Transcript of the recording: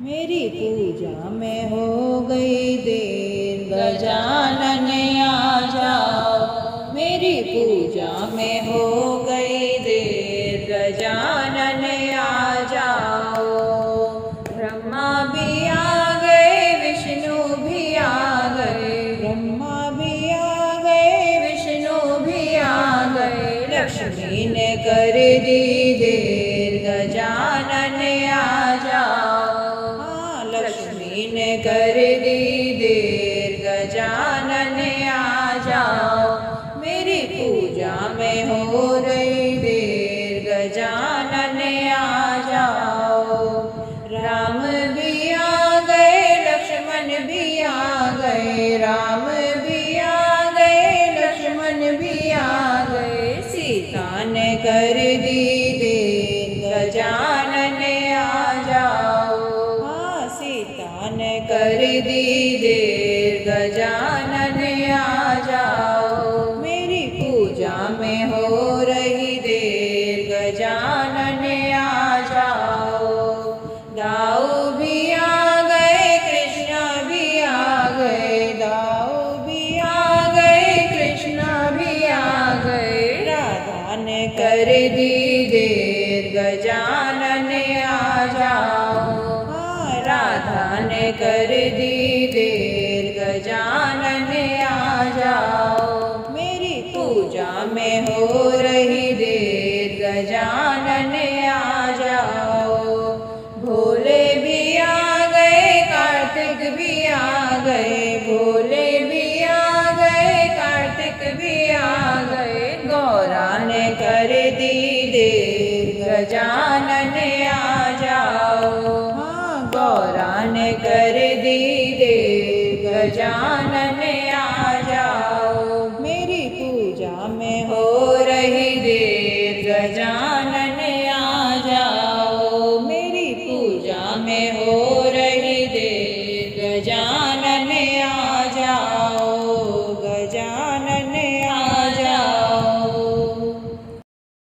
मेरी पूजा में हो गई देर, गजानन आ जाओ। मेरी पूजा में हो गई देर, गजानन आ जाओ। ब्रह्मा भी आ गए, विष्णु भी आ गए। ब्रह्मा भी आ गए, विष्णु भी आ गए। लक्ष्मी ने कर दी देर। रही आ जाओ। राम भी आ गए, लक्ष्मण भी आ गए, राम भी आ गए, लक्ष्मण भी आ गए। सीता ने कर दी देर गजानन आ जाओ। हाँ सीता ने कर दी हो रही देर गजानन आ जाओ। दाऊ भी आ गए, कृष्णा भी आ गए। दाऊ भी आ गए, कृष्णा भी आ गए। राधा ने कर दी देर गजानन आ जाओ। हाँ राधा ने कर दी देर गजानन गए भोले भी आ गए कार्तिक भी आ गए। गौरा ने कर दी देर गजानन आ जाओ। हाँ गौरा ने कर दी देर गजानन आ जाओ। मेरी पूजा में हो रही देर गजानन ಮನನೆಯ